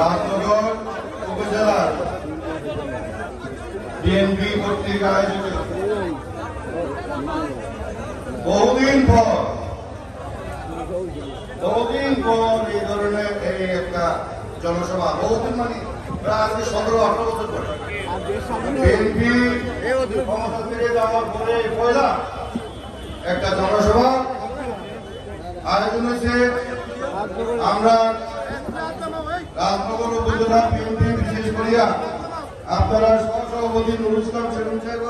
রাজনগর উপজেলার বিএনপি কর্তৃক আয়োজিত। বহুদিন পর বহুদিন পর এই ধরনের এই একটা জনসভা, বহুদিন মানে প্রায় আজকে সতেরো, আঠারো বছর পরে। বিএনপি ক্ষমতা থেকে যাওয়ার পরে পয়লা একটা জনসভা আয়োজন হয়েছে। আমরা রাজনগর উপজেলা বিএনপি বিশেষ করিয়া আপনারা সহসভাপতি নুরুল ইসলাম সেলিম সাহেব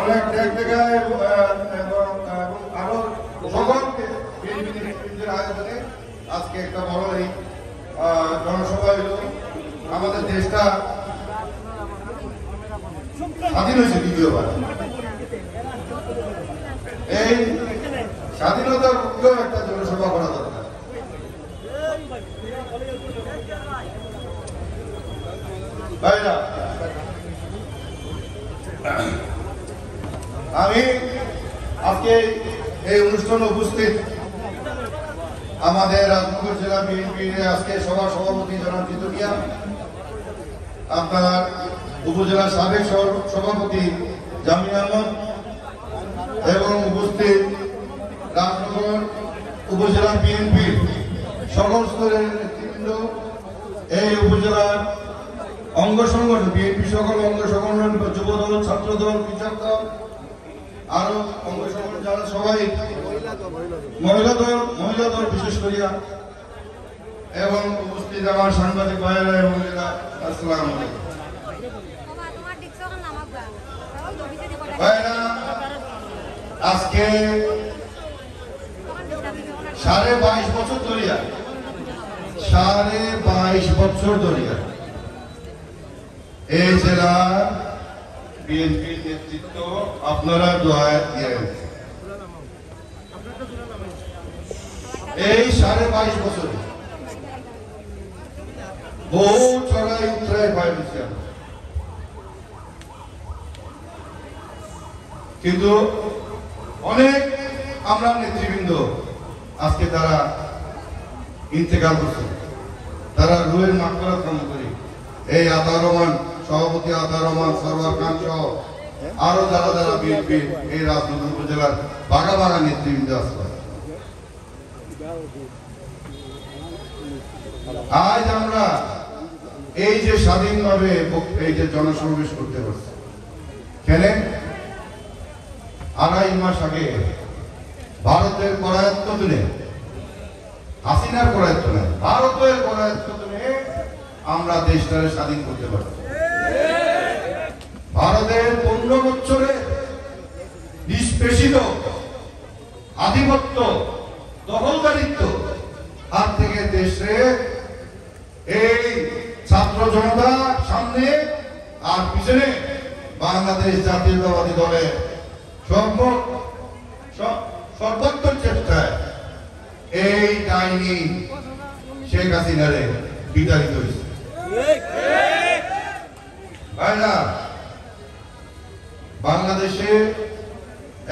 অনেক থেকে এবং আরও সকলকে আয়োজনে আজকে একটা বড় এই জনসভা হলো আমাদের দেশটা স্বাধীন হয়েছে দ্বিতীয়বার। এই স্বাধীনতার একটা জনসভা করা দরকার ভাইরা আমি আজকে এই অনুষ্ঠানে উপস্থিত আমাদের রাজনগর জেলা বিএনপির আজকে সভা সভাপতি জনাব জিতু মিয়া, আপনার উপজেলা সাবেক সভাপতি জামি আহমদ এবং উপস্থিত রাজনগর উপজেলা বিএনপির সকল স্তরের নেতৃবৃন্দ, এই উপজেলার অঙ্গ সংগঠন, বিএনপি সকল অঙ্গ সংগঠন, যুবদল, ছাত্রদল কৃষক দল আরও অঙ্গ যারা সবাই, মহিলা দল মহিলা দল বিশেষ করিয়া, এবং উপস্থিত আমার সাংবাদিক ভাইয়েরা এবং আসসালামু ভাইরা আজকে সাড়ে বাইশ বছর ধরিয়া, সাড়ে বাইশ বছর ধরিয়া, এই জেলার বিএনপির নেতৃত্ব আপনারা এই সাড়ে বাইশ বহু চড়াই উত্তরায় পাইছি আমরা। কিন্তু অনেক আমরা নেতৃবৃন্দ আজকে তারা ইন্তেকাল করছে। তারা রুহের মাকড়া ক্রম করি। এই আতা রহমান সভাপতি আতা রহমান সরওয়ার খান সহ আরও যারা যারা বিএনপি, এই রাজনগর উপজেলার বাঘা বাঘা নেতৃবৃন্দ আসবে আজ আমরা এই যে স্বাধীনভাবে এই যে জনসমাবেশ করতে পারছি, কেন? আড়াই মাস আগে ভারতের করায়ত্ত দিনে হাসিনার করায়ত্ত নয়, ভারতের করায়ত্ত দিনে আমরা দেশটাকে স্বাধীন করতে পারছি। ভারতের পনেরো বছরে নিষ্পেষিত আধিপত্য দখলদারিত্ব হাত থেকে দেশে এই ছাত্র জনতা সামনে আর পিছনে বাংলাদেশ জাতীয়তাবাদী দলের সর্ব স- সর্বোত্তর চেষ্টায় এই ডাইনি শেখ হাসিনারে বিতাড়িত হয়েছে। ভাইরা বাংলাদেশে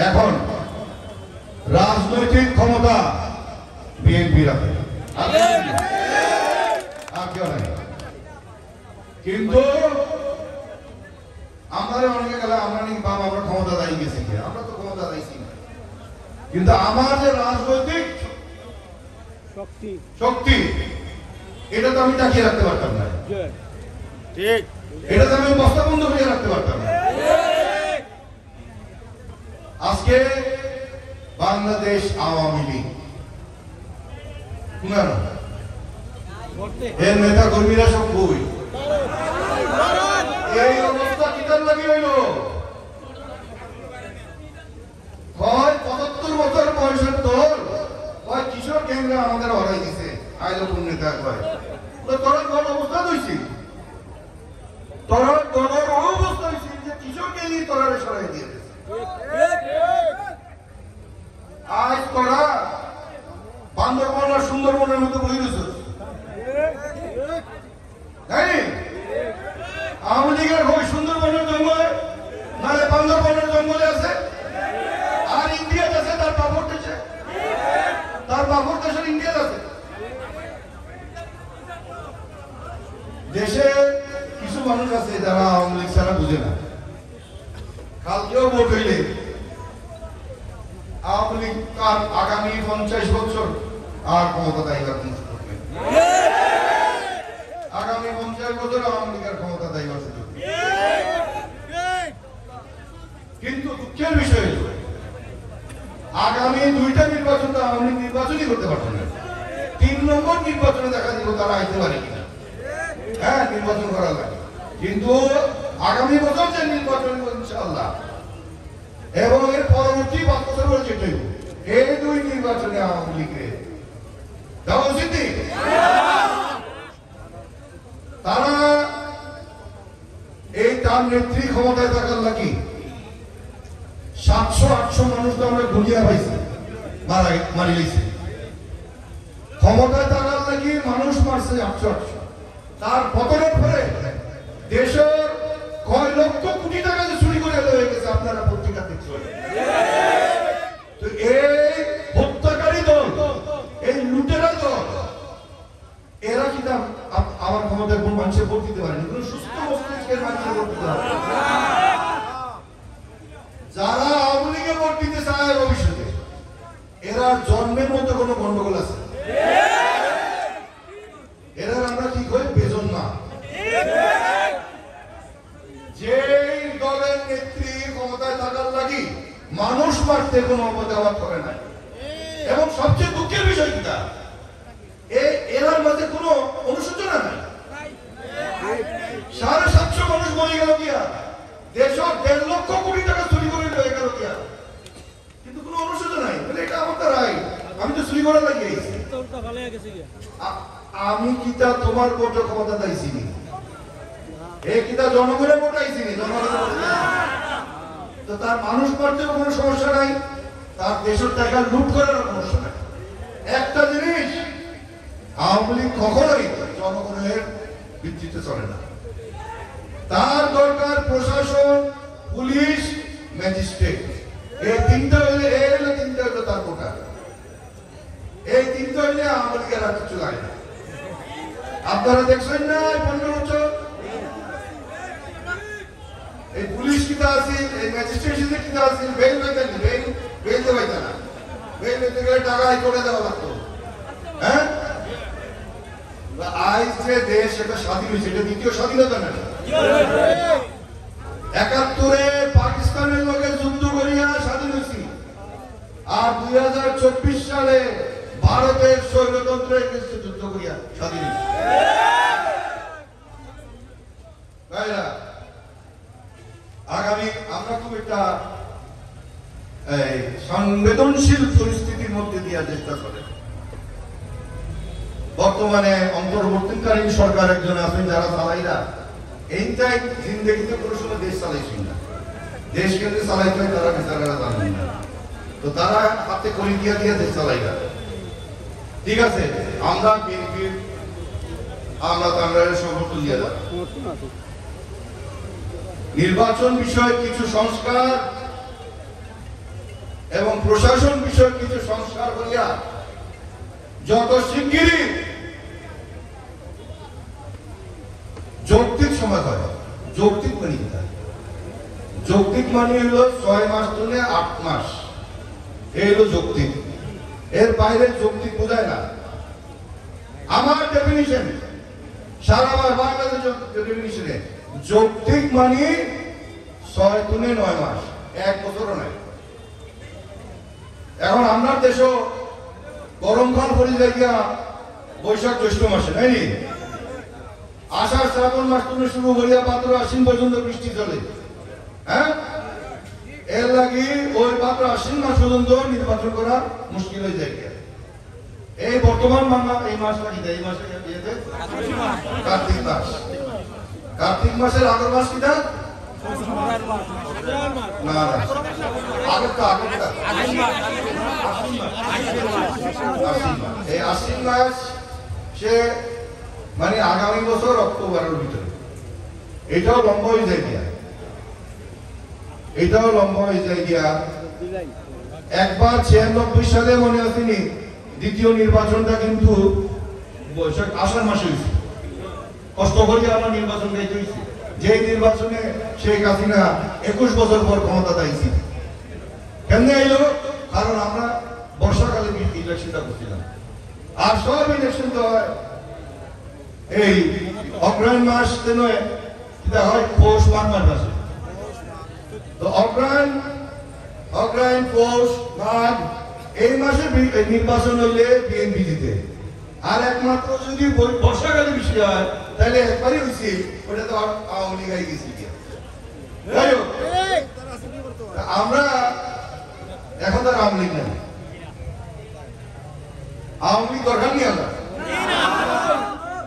এখন রাজনৈতিক ক্ষমতা বিএনপি রাখে আর কেউ নাই। কিন্তু আমাদের অনেকে গেলে আমরা নাকি বাবা আমরা ক্ষমতা দায়ী গেছি আমরা তো ক্ষমতা দায়ী না। কিন্তু আমার যে রাজনৈতিক শক্তি। শক্তি এটা তো আমি তাকিয়ে রাখতে পারতাম না। ঠিক। এটা তো আমি বস্তা বন্ধ করে রাখতে পারতাম না। আজকে বাংলাদেশ আওয়ামী লীগ। এর নেতা কর্মীরা সব এই অবস্থা কিতার লাগি হইল পঁচাত্তর বছর বয়সের হয় কিশোর কেন্দ্রে আমাদের হরাই দিছে, আইলো কোন নেতা কয় তোরা কোন অবস্থা দইছি তোরা দলের অবস্থা হয়েছে যে কিশোরকে নিয়ে তোরা সরাই দিয়ে দিছে। আজ করা বান্দরবন আর সুন্দরবনের মধ্যে বই নি? আওয়ামী লীগের ওই সুন্দরবনের জঙ্গলে নাহলে বান্দরবনের জঙ্গলে আছে, আর ইন্ডিয়াতে আছে, তার বাবর দেশে। তার বাবর দেশের ইন্ডিয়াতে আছে। দেশে কিছু মানুষ আছে যারা আওয়ামী লীগ ছাড়া বুঝে না। কালকেও ভোট হইলে আওয়ামী তার আগামী পঞ্চাশ বছর আর ক্ষমতা আগামী পঞ্চাশ বছর আওয়ামী লীগের ক্ষমতা দায়িত্ব সুযোগ কিন্তু দুঃখের বিষয় আগামী দুইটা নির্বাচন তো আওয়ামী নির্বাচনই করতে পারবে না। তিন নম্বর নির্বাচনে দেখা দিল তারা আইতে পারে কিনা। হ্যাঁ নির্বাচন করা লাগে। কিন্তু আগামী বছর যে নির্বাচন ইনশাআল্লাহ এবং এর পরবর্তী পাঁচ বছর পর এই দুই নির্বাচনে আওয়ামী লীগের দেওয়া উচিত তারা এই তার নেত্রী ক্ষমতায় থাকার সাতশো, আটশো মানুষ তো আমরা গুলিয়া পাইছি, মারা মারি ক্ষমতায় থাকার লাগি মানুষ মারছে আটশো আটশো। তার পতনের পরে দেশের কয় লক্ষ কোটি টাকা যে চুরি করে হয়ে গেছে আপনারা পত্রিকা দেখছেন তো এই হত্যাকারী দল এই লুটেরা দল এরা কি না আপ- আমার ক্ষমতায় কোন মানুষের ভোট দিতে পারেনি। কোন সুস্থ মস্তিষ্কের মানুষের ভোট দিতে পারে যারা আওয়ামী লীগে ভোট দিতে চায় ভবিষ্যতে, এরা জন্মের মধ্যে কোনো গন্ডগোল আছে এরা আমরা কি করি বেজন না। যে দলের নেত্রী ক্ষমতায় থাকার লাগি মানুষ মারতে কোনো অবদাবাদ করে না এবং সবচেয়ে দুঃখের বিষয় কিটা এ- এরার মাঝে কোনো অনুশোচনা নাই সাড়ে সাতশো মানুষ মরে গেল দেড় লক্ষ কোটি টাকা চুরি করে গেল কিন্তু কোনো নাই। এটা আমার তো আমি তো চুরি করা লাগিয়েছি উল্টা ভালো গেছে গিয়া আ- আমি কিতা তোমার ভোট ক্ষমতা চাইছি নি? এ কিতা জনগণের ভোট আইছি। তো তার মানুষ কোনো সমস্যা নাই। তার দেশের টাকা লুট করার সমস্যা নাই। একটা জিনিস, আওয়ামী লীগ কখনোই জনগণের ভিত্তিতে চলে না। তার দরকার প্রশাসন, পুলিশ ম্যাজিস্ট্রেট এই তিনটা হইলে এই হইলে, তিনটা হইলে তার ভোটার। এই তিনটা হইলে লীগের আর কিছু লাগে না। আপনারা দেখছেন না পনেরো বছর? এই পুলিশ কিতা আছে এই ম্যাজিস্ট্রেশনে কিতা আছে বেল পাইতেন বেল বেল পাইতেন না। বেল পেতে গেলে টাকা আয় করে দেওয়া লাগতো। হ্যাঁ? আজ যে দেশ এটা স্বাধীন হয়েছে, এটা দ্বিতীয় স্বাধীনতা না। একাত্তরে পাকিস্তানের লোকে যুদ্ধ করিয়া স্বাধীন হয়েছি। আর দুই হাজার চব্বিশ সালে ভারতের স্বৈরতন্ত্রের বিরুদ্ধে যুদ্ধ করিয়া স্বাধীন আগামী আমরা খুব একটা সংবেদনশীল পরিস্থিতির মধ্যে দিয়ে চেষ্টা করে। বর্তমানে অন্তর্বর্তীকালীন সরকার একজন আছেন যারা চালাইরা জিন্দগিতে কোনো সময় দেশ চালাইছেন না। দেশ কেন্দ্রে চালাইতে হয় তারা জানেন না। তো তারা হাতে করে দিয়া দেশ চালাইরা ঠিক আছে, আমরা বিএনপির আমরা সমর্থন দিয়ে নির্বাচন বিষয়ে কিছু সংস্কার এবং প্রশাসন বিষয়ে কিছু সংস্কার করিয়া যত শিগগিরই সময় হয় যৌক্তিক মানে যৌক্তিক মানে ছয় মাস আট মাস। এই হলো যৌক্তিক। এর বাইরে যৌক্তিক বোঝায় না। আমার ডেফিনিশন সারা যৌক্তিক মানে ছয় নয় মাস, এক বছরও নয়। এখন আমরা দেশও গরমকাল পড়ে গিয়া বৈশাখ জ্যৈষ্ঠ মাসে নাই নি? আষাঢ় শ্রাবণ মাস তুমি শুরু করিয়া পাত্র আশ্বিন পর্যন্ত বৃষ্টি চলে। হ্যাঁ? এর লাগি ওই পাত্র আশ্বিন মাস পর্যন্ত নির্বাচন করা মুশকিল হয়ে যায়। এই বর্তমান বাংলা এই কি দেয়? এই মাসে কার্তিক মাস। কার্তিক মাসের আগের মাস কিটা না না। মাস। মাস। এই আশ্বিন মাস, সে মানে আগামী বছর অক্টোবরের ভিতরে। এটাও লম্বা হয়ে যায় গিয়া। এটাও লম্বা হয়ে যায় গিয়া। একবার ছিয়ানব্বই সালে মনে আসেনি, দ্বিতীয় নির্বাচনটা কিন্তু বৈশাখ আষাঢ় মাসে হয়েছে। কষ্ট করি আমরা নির্বাচন গাইতে হয়েছি যেই নির্বাচনে শেখ হাসিনা একুশ বছর পর ক্ষমতা দাইছি। কেন এলো কারণ আমরা বর্ষাকালে ইলেকশনটা করছিলাম। আর সব ইলেকশন তো হয় এই অগ্রহায়ণ মাস এটা হয় পৌষ মাঘ মাস। তো অগ্রহায়ণ অগ্রহায়ণ পৌষ মাঘ এই মাসে নির্বাচন হইলে বিএনপি জিতে। আর একমাত্র যদি বর্ষাকালে বেশি হয় তাহলে একবারই হয়েছে ওটা তো আওয়ামী লীগ আই গেছি। যাই হোক, আমরা এখন তার আওয়ামী লীগ নাই। আওয়ামী লীগ দরকার নেই আমরা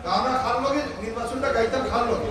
তা আমরা খাল লগে নির্বাচনটা গাইতাম খাল লগে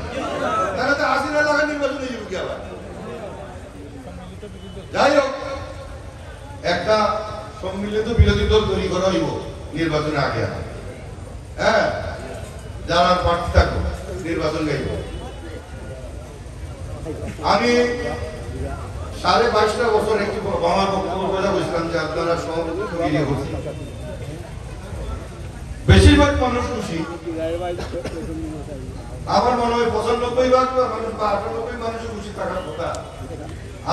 তাহলে তো হাসিনা লাগান নির্বাচন যাই হোক, একটা সম্মিলিত বিরোধী দল তৈরি করা হইব নির্বাচনে আগে। হ্যাঁ? যারা প্রার্থী থাকব নির্বাচন গাইব। আমি সাড়ে বাইশটা বছর একটি আমার বক্তব্য বলে বলছিলাম যে আপনারা সব করছেন বেশিরভাগ মানুষ খুশি। আমার মনে হয় পঁচানব্বই ভাগ মানুষ বা আটানব্বই মানুষ খুশি থাকার কথা।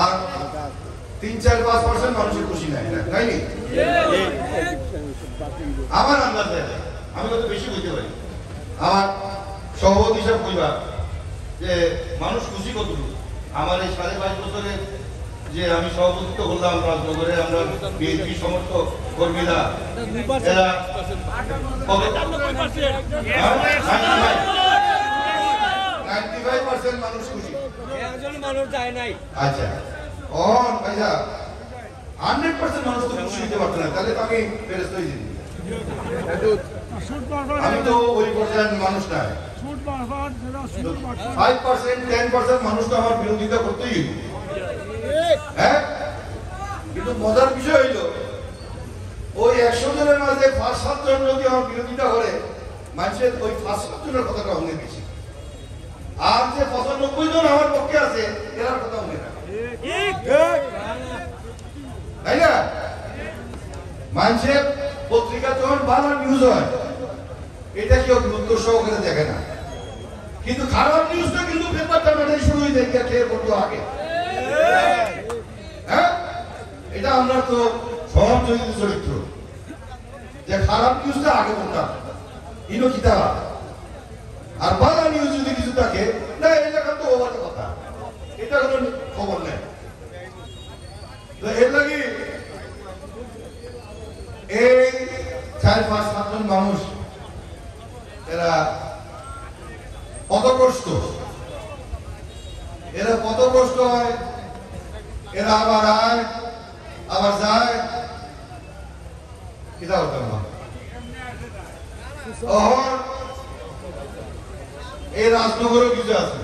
আর তিন চার পাঁচ পার্সেন্ট মানুষের খুশি নাই তাই আমার আন্দাজে আমি কত বেশি বুঝতে পারি। আমার সভাপতি হিসাব কইবা যে, মানুষ খুশি কতটুকু? আমার এই সাড়ে বাইশ বছরে যে আমি সভাপতিত্ব করলাম রাজনগরে আমরা বিএনপি সমস্ত কর্মীরা এরা পার্সেন্ট মানুষ খুশি। একজন মানুষ যায় নাই। আচ্ছা। ও ভাইয়া হান্ড্রেড পার্সেন্ট মানুষ তো খুশি হতে পারতো না তাহলে তো আমি হয়ে তো ওই পর্যায়ের মানুষ না। ফাইভ পার্সেন্ট টেন পার্সেন্ট মানুষ তো আমার বিরোধিতা করতেই। হ্যাঁ? কিন্তু মজার বিষয় হইল, ওই একশো জনের মাঝে পাঁচ সাতজন যদি আমার বিরোধিতা করে, মানুষের ওই পাঁচ সাতজনের কথাটা অনেক বেশি আর যে পঁচানব্বই জন আমার পক্ষে আছে, এরার কথা অনেক না। তাই না? মানুষের পত্রিকা যখন ভালো নিউজ হয়, এটা কেউ গুরুত্ব সহকারে দেখে না। কিন্তু খারাপ নিউজটা কিন্তু পেপারটা মেটাই শুরু হয়ে যায় খেয়ে পড়তো আগে। হ্যাঁ? এটা আমরা তো স্বভাব চরিত্র। যে খারাপ নিউজটা আগে পড়তাম ইনো আর ভালো নিউজ যদি কিছু থাকে, না এটা তো ওভার কথা। এটা কোনো খবর নেই। এর লাগি এই চার পাঁচ সাতজন মানুষ এরা পথগ্রস্ত এরা পথগ্রস্ত হয় এরা আবার আয় আবার যায় কিতা হতাম না তখন এই রাজনগরও কিছু আছে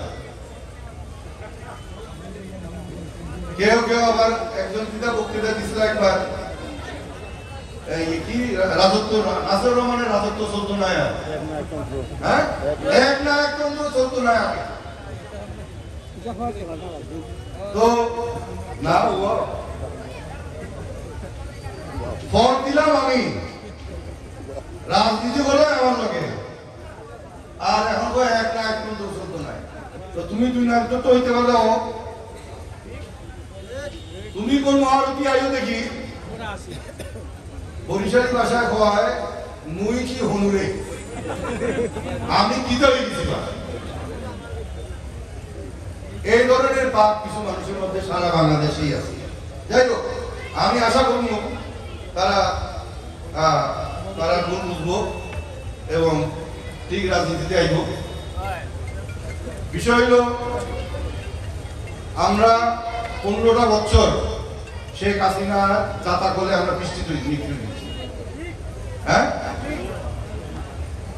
কেউ কেউ আবার একজন পিতা বক্তৃতা দিছিল একবার এই কি রাজত্ব নাসর রহমানের রাজত্ব চলতো না আর। হ্যাঁ এক না এক তন্ত্র চলতো না আগে। তো না ও ফোন দিলাম আমি রাজনীতি করে আমার লোকে আর এখন তো এক না এক তন্ত্র চলতো না তো তুমি দুই নাম তো হইতে পারলে তুমি কোন মহারতী আয়ো দেখি? বরিশালী ভাষায় কয়, মুই কি হনুরে আমি কি দলে গেছিলাম এই ধরনের পাপ কিছু মানুষের মধ্যে সারা বাংলাদেশেই আছে। যাই হোক আমি আশা করব তারা তারা ভুল বুঝব এবং ঠিক রাজনীতিতে আইব। বিষয় হলো আমরা পনেরোটা বছর শেখ হাসিনা যাতা করে আমরা বৃষ্টি তৈরি হ্যাঁ?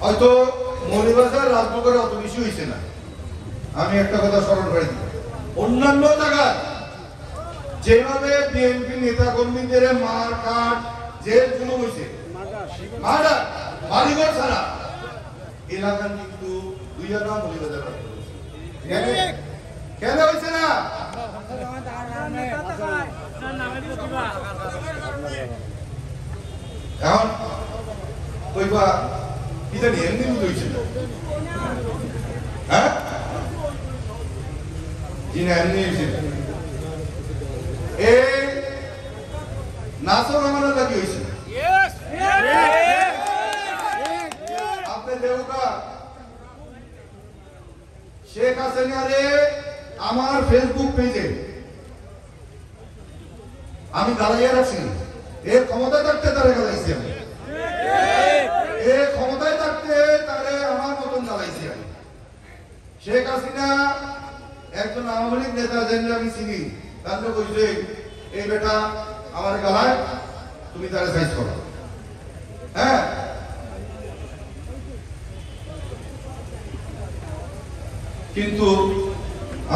হয়তো মৌলিবাজার রাজনগরে অত বেশি হয়েছে না। আমি একটা কথা স্মরণ করে দিই। অন্যান্য জায়গায় যেভাবে বিএনপি নেতা কর্মীদের মার কাট, জেল শুরু হয়েছে বাড়িঘর ছাড়া। এলাকার কিন্তু দুই হাজার মৌলিবাজার। কেন- কেন হয়েছে না এখন কইবা কি জানি এমনি বুঝ হয়েছিল হ্যাঁ জি না এমনি হয়েছিল এই নাসর রহমানের লাগি হয়েছিল আপনি দেবকা শেখ হাসিনারে আমার ফেসবুক পেজে আমি দাঁড়িয়ে রাখছি এর ক্ষমতা থাকতে তারা গালাইছি আমি। এ ক্ষমতায় থাকতে তারে আমার মতন আমি। শেখ হাসিনা একজন আওয়ামী লীগ নেতা যেন আমি চিনি, তার এই বেটা, আমার তুমি তারে সাইজ করো। হ্যাঁ? কিন্তু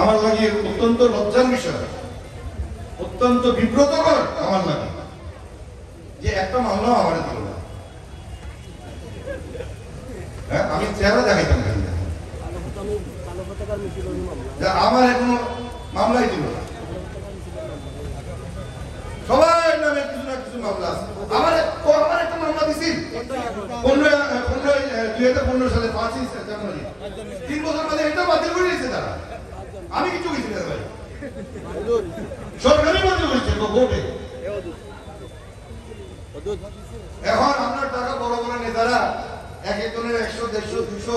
আমার লাগে অত্যন্ত লজ্জার বিষয়। অত্যন্ত বিব্রতকর আমার লাগে। যে একটা মামলা আমার দিল না। হ্যাঁ, আমি চেহারা দেখাইতাম আমার এখনও মামলাই দিল না। সবার নামে কিছু না কিছু মামলা আছে। আমার আমার একটা মামলা দিছি পনেরো পনেরো দুই হাজার পনেরো সালে পাঁচই জানুয়ারি। তিন বছর এটা বাতিল করে দিয়েছে তারা। আমি কিছু কিছু ভাই? সরকারি বাতিল করেছে ভোটে। এখন আপনার টাকা বড় বড় নেতারা এক একজনের একশো, দেড়শো দুশো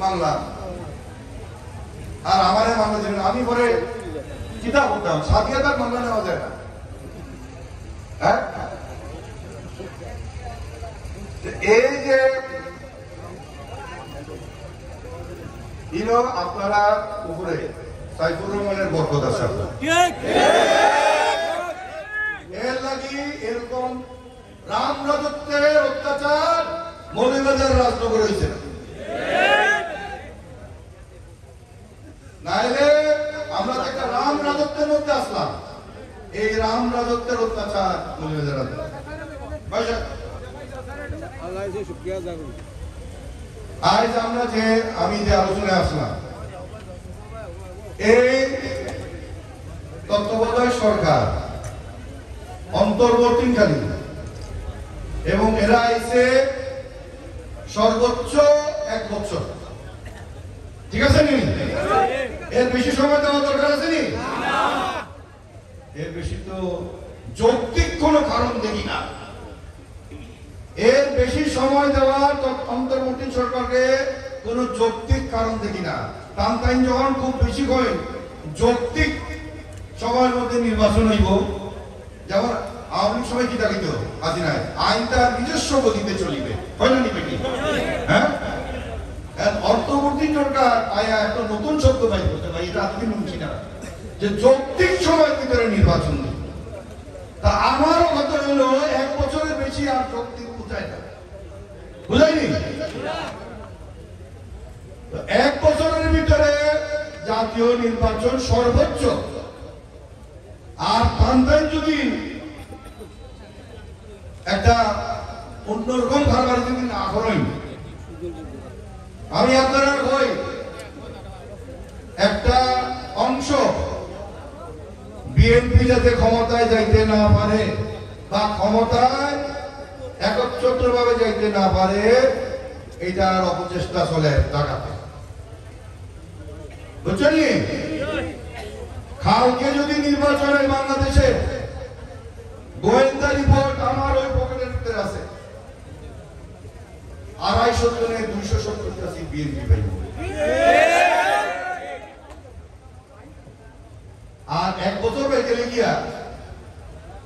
মামলা। আর আমারে মামলা দিলেন আমি পরে চিন্তা করতাম সাত হাজার মামলা নেওয়া যায় না। হ্যাঁ? এই যে আপনারা উপরে সাইফুর রহমানের বরকত আছে আপনার। এর লাগি এরকম রাম রাজত্বের অত্যাচার মৌলিবাজার রাজনগর হয়েছে। নাইলে আমরা একটা রাম রাজত্বের মধ্যে আসলাম। এই রাম রাজত্বের অত্যাচার মৌলিবাজার আজ আমরা যে আমি যে আলোচনায় আসলাম এই তত্ত্বাবধায়ক সরকার অন্তর্বর্তীকালীন এবং এরা এসে সর্বোচ্চ এক বছর। ঠিক আছে নি? এর বেশি সময় দেওয়া দরকার আছে নি? এর বেশি তো যৌক্তিক কোনো কারণ দেখি না। এর বেশি সময় দেওয়ার অন্তর্বর্তী সরকারকে কোনো যৌক্তিক কারণ দেখি না। টানটাইন যখন খুব বেশি হয় যৌক্তিক সময়ের মধ্যে নির্বাচন হইব। যেমন আওয়ামী সময় কি থাকিত আজি নাই আইন তার নিজস্ব গতিতে চলিবে। হয় সরকার আয়া একটা নতুন শব্দ এটা মুখি না। যে যৌক্তিক সময়ের ভিতরে নির্বাচন তা আমারও কথা হলো, এক বছরের বেশি আর শক্তি বুঝায় না। বুঝাইনি? এক বছরের ভিতরে জাতীয় নির্বাচন সর্বোচ্চ। আর পান্তায় যদি একটা অন্যরকম খাবার যদি না করেন, আমি আপনারা কই, একটা অংশ বিএনপি যাতে ক্ষমতায় যাইতে না পারে বা ক্ষমতায় একচ্ছত্র ভাবে যাইতে না পারে, এটার অপচেষ্টা চলে টাকাতে কালকে যদি নির্বাচন বাংলাদেশে, গোয়েন্দা রিপোর্ট আমার ওই পকেটের আছে। আড়াইশো জনের দুইশো বিএনপি আর এক বছর হয়ে গেলে গিয়া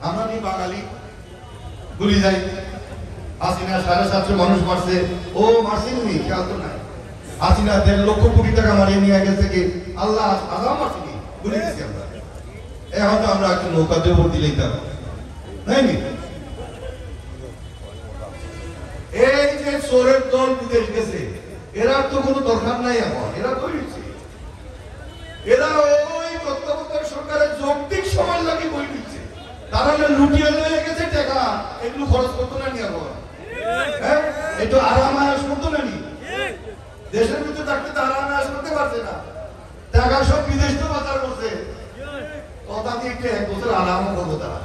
আমরা নি বাঙালি? ভুলি যাই। হাসিনা সাড়ে সাতশো মানুষ মারছে। ও মারছিনি খেয়াল তো নাই। হাসিনা দেড় লক্ষ কোটি টাকা মারিয়ে নিয়ে গেছে কি? আল্লাহ আল্লাহ মারছিনি ভুলে গেছি আমরা। এখন তো আমরা একটা নৌকা ভোট দিলেই তার তাই এই যে চোরের দল বিদেশ গেছে, এরা তো কোনো দরকার নাই এখন, এরা তো এরা ওই তত্ত্বাবধায়ক সরকারের যৌক্তিক সময় লাগে বই দিচ্ছে। তারা লুটিয়ে লয়ে গেছে টাকা, এগুলো খরচ করতো না নি এখন? হ্যাঁ? একটু আরাম আয়াস করতো না নি দেশের ভিতরে থাকতে তো আরাম আয়াস করতে পারছে না। টাকা সব বিদেশ তো পাচার করছে। কথা দিয়ে এক বছর আরামও করব তারা।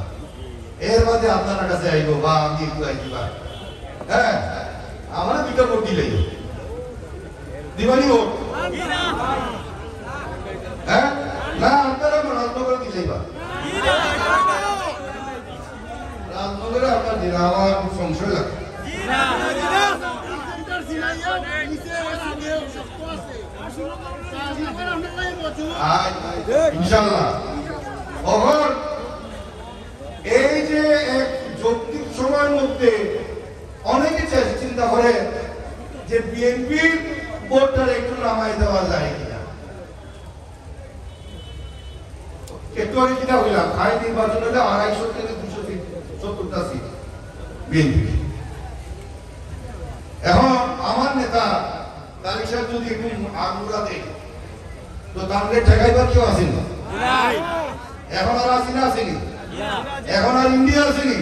এর বাদে আপনার কাছে আইবো, বা আমি একটু আইছি, বা। হ্যাঁ আমার দিলেই দিবানি ভোট। হ্যাঁ না, আপনারা রাজনগরে দিলেই বা। রাজনগরে আপনার দিন আমার সংশয় লাগে। ইনশাল্লাহ তখন এই যে এক যৌক্তিক সময়ের মধ্যে অনেকে চিন্তা করে যে বিএনপির ভোটটার একটু নামাই দেওয়া যায় কিনা। একটু আগে কিনা হইলাম, খাই নির্বাচন হলে আড়াইশো থেকে দুশো সত্তরটা সিট বিএনপি। এখন আমার নেতা সাহেব যদি একটু আগুরা দেয় তো তাহলে ঠেকাইবার কেউ আসেন? না এখন আর আসিনা আসেনি? এখন আর ইন্ডিয়া আসেনি?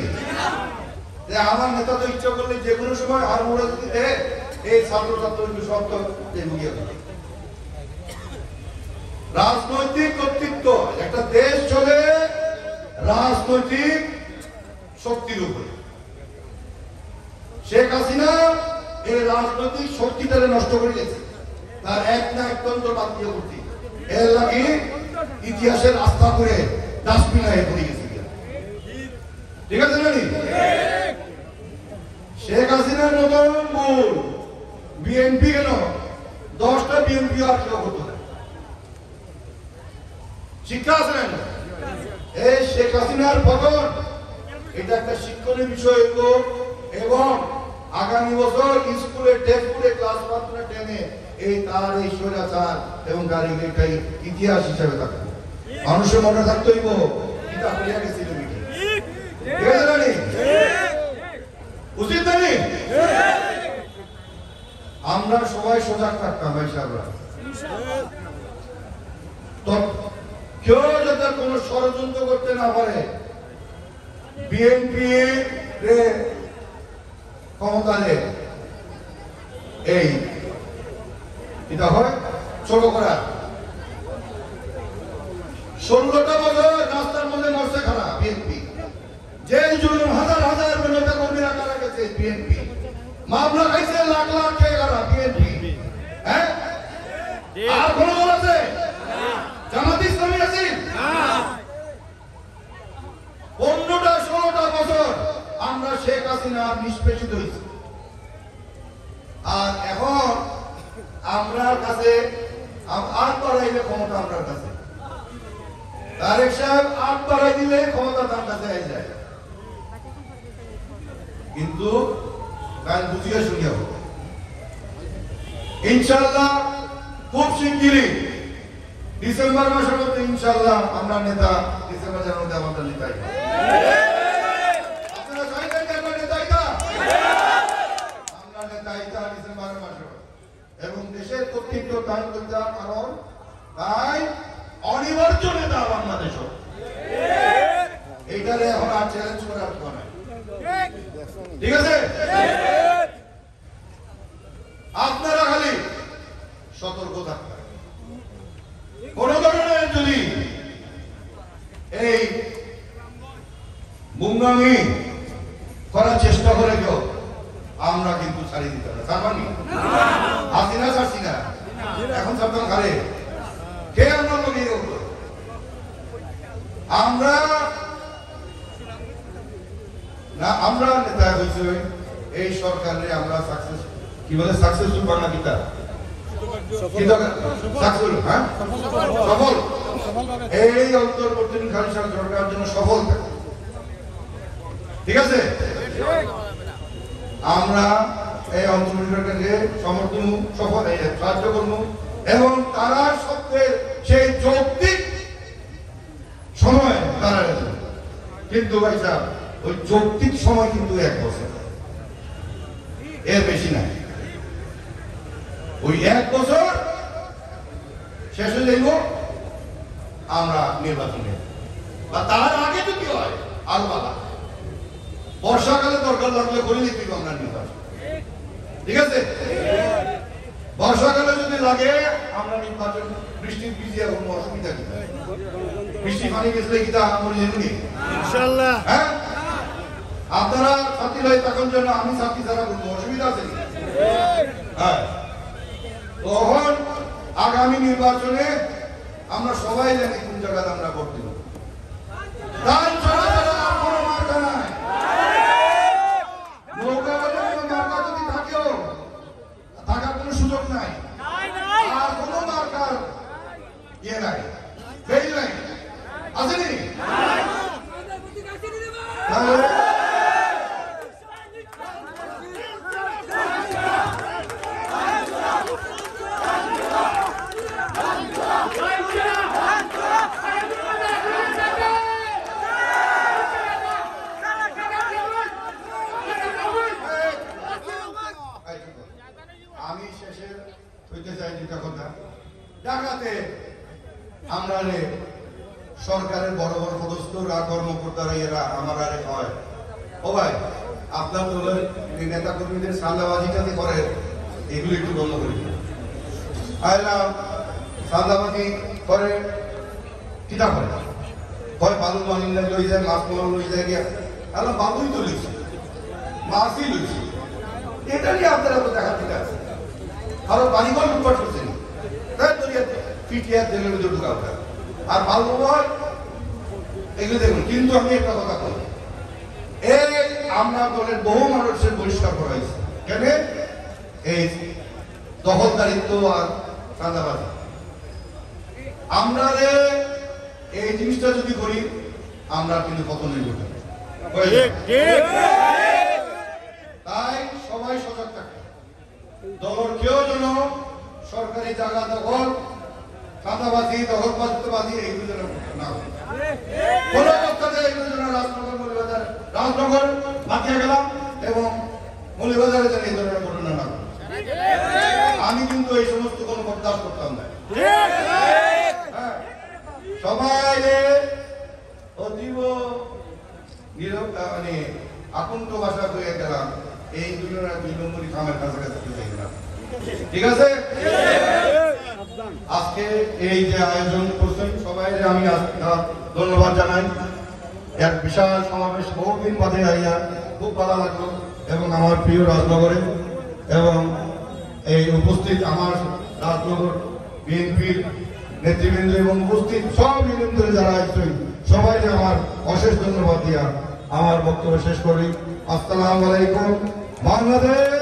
যে আমার নেতা তো ইচ্ছা করলে যে কোনো সময় আর মোড়া যদি দেয় এই ছাত্র ছাত্র সব তো এগিয়ে যাবে রাজনৈতিক কর্তৃত্ব একটা দেশ চলে রাজনৈতিক শক্তির উপরে। শেখ হাসিনা এই রাজনৈতিক শক্তিটারে নষ্ট করে গেছে তার এক না এক তন্ত্র বাদ দিয়ে করতে এর ইতিহাসের আস্থা করে ডাস্টবিন হয়ে পড়ে গেছে। ঠিক আছে নানি শেখ হাসিনার মতন মূল বিএনপি কেন? দশটা বিএনপি আর কেউ হতো শিক্ষা আছে না এই শেখ হাসিনার পতন, এটা একটা শিক্ষণীয় বিষয় এবং আগামী বছর স্কুলে টেস্টপুরে ক্লাস মাত্রা টেনে। এই তার, এই স্বৈরাচার এবং গাড়ি এটাই ইতিহাস হিসাবে থাকবে মানুষের মনে থাকতে হইব এটা হইয়া গেছিল নাকি ঠিক আছে নানি? উচিত নানি আমরা সবাই সজাগ থাকতাম ভাই সাহেবরা কেউ যাতে কোনো ষড়যন্ত্র করতে না পারে, বিএনপি ক্ষমতা নেই এই এটা হয় ছোট করা ষোলোটা বছর রাস্তার মধ্যে মরছে খারাপ বিএনপি জেল জুলুম হাজার হাজার নেতা কর্মীরা কারা গেছে বিএনপি মামলা খাইছে লাখ লাখ টাকা বিএনপি হ্যাঁ আর কোন দল আছে জামাত ইসলামী আছে পনেরোটা ষোলোটা বছর আমরা শেখ হাসিনা নিষ্পেষিত হয়েছি আর এখন আমরার কাছে কিন্তু ইনশাল্লাহ খুব শিগগিরই ডিসেম্বর মাসের মধ্যে ইনশাল্লাহ আমরা নেতা, ডিসেম্বর মাসের মধ্যে আমাদের নেতাই আপনারা চাইবেন যে আমরা নেতা এটা? আমরা নেতা এটা ডিসেম্বর মাসে এবং দেশের করতে হবে কারণ, তাই অনিবার্য নেতা বাংলাদেশ এইটারে এখন আর চ্যালেঞ্জ নাই ঠিক আছে? আপনারা খালি সতর্ক থাকবেন কোন ধরনের যদি এই করার চেষ্টা করে কেউ, আমরা কিন্তু ছাড়িয়ে দিতে পারি। ছাড়ছি না। এখন ছাড়তাম খারে কে আমরা করব? আমরা না আমরা নেতা হয়েছে এই সরকারে আমরা সাকসেস কি বলে? সাকসেসফুল বাংলা কিতা সফল। এই অন্তর্বর্তীকালীন সরকার জন্য সফল ঠিক আছে? আমরা এই সরকারকে সমর্থন, সফল সাহায্য করব। এবং তারা সত্যের সেই যৌক্তিক সময় তারা। কিন্তু ভাই সাহেব, ওই যৌক্তিক সময় কিন্তু এক বছর। এর বেশি নাই। ওই এক বছর শেষে যাইব, আমরা নির্বাচনে বা তার আগে যদি হয়? আরও বাবা বর্ষাকালে দরকার লাগলে করে দিতে আমরা নির্বাচন। ঠিক আছে? বর্ষাকালে যদি লাগে আমরা নির্বাচন বৃষ্টির ভিজে কোনো অসুবিধা কি বৃষ্টি পানি গেছলে কি তা আমরা যেমনি ইনশাল্লাহ হ্যাঁ? আপনারা ছাত্রী ভাই তখন জন্য আমি ছাত্রী ছাড়া করব অসুবিধা আছে? হ্যাঁ। তখন আগামী নির্বাচনে আমরা সবাই জানি কোন জায়গাতে আমরা ভোট দিব। তার ছাড়া ছাড়া আর কোনো মার্কা নাই নৌকা বলে কোনো মার্কা যদি থাকেও থাকার কোনো সুযোগ নাই আর কোনো মার্কার ইয়ে নাই ফেল নাই আসেনি তাহলে আমি শেষে হইতে চাই দুটা কথা ঢাকাতে আমরা রে সরকারের বড় বড় সদস্যরা কর্মকর্তারা এরা আমার আরে হয় ও ভাই আপনার দলের এই নেতা কর্মীদের সান্দাবাজিটাতে করে এগুলো একটু বন্ধ করে দিন আয়না সান্দাবাজি করে কিতা করে হয় বালু মালিন লই যায় মাছ মাল লই যায় গিয়া তাহলে বালুই তো লইছে মাছই লইছে এটা নিয়ে আপনারা তো দেখা ঠিক আছে আরও বাড়িঘর লুটপাট করছেন তাই দরিয়া পিটিয়া জেলের ভিতরে ঢুকা ওঠা আর ভালো হয় এগুলো দেখুন, কিন্তু আমি একটা কথা বলি। এই আমরা দলের বহু মানুষের বহিষ্কার করা হয়েছে। কেন? এই দখলদারিত্ব আর চাঁদাবাজি। আমরা এই জিনিসটা যদি করি, আমরা কিন্তু পতনের ঘটে তাই সবাই সজাগ থাকে দলের কেউ যেন সরকারি জায়গা দখল চাঁদাবাজি দখলবাজিত্ববাজি এইগুলো যেন না। কোনো অবস্থাতে এগুলো যেন রাজনগর মৌলিবাজার রাজনগর বাঁচিয়ে গেলাম এবং মৌলিবাজারে যেন এই ধরনের ঘটনা না আমি কিন্তু এই সমস্ত কোনো বরদাস্ত করতাম না হ্যাঁ। সবাই অতীব নীরব মানে আকণ্ঠ ভাষা হয়ে গেলাম, এই দুজনের দুই নম্বরই খামের কাছাকাছি ঠিক আছে আজকে এই যে আয়োজন করছেন সবাই আমি ধন্যবাদ জানাই। এক বিশাল সমাবেশ বহুদিন বাদে আইয়া খুব ভালো লাগল এবং আমার প্রিয় রাজনগরে এবং এই উপস্থিত আমার রাজনগর বিএনপির নেতৃবৃন্দ এবং উপস্থিত সব ইউনিয়ন যারা আসছেন সবাইকে আমার অশেষ ধন্যবাদ দিয়া আমার বক্তব্য শেষ করি। আসসালামু আলাইকুম, বাংলাদেশ!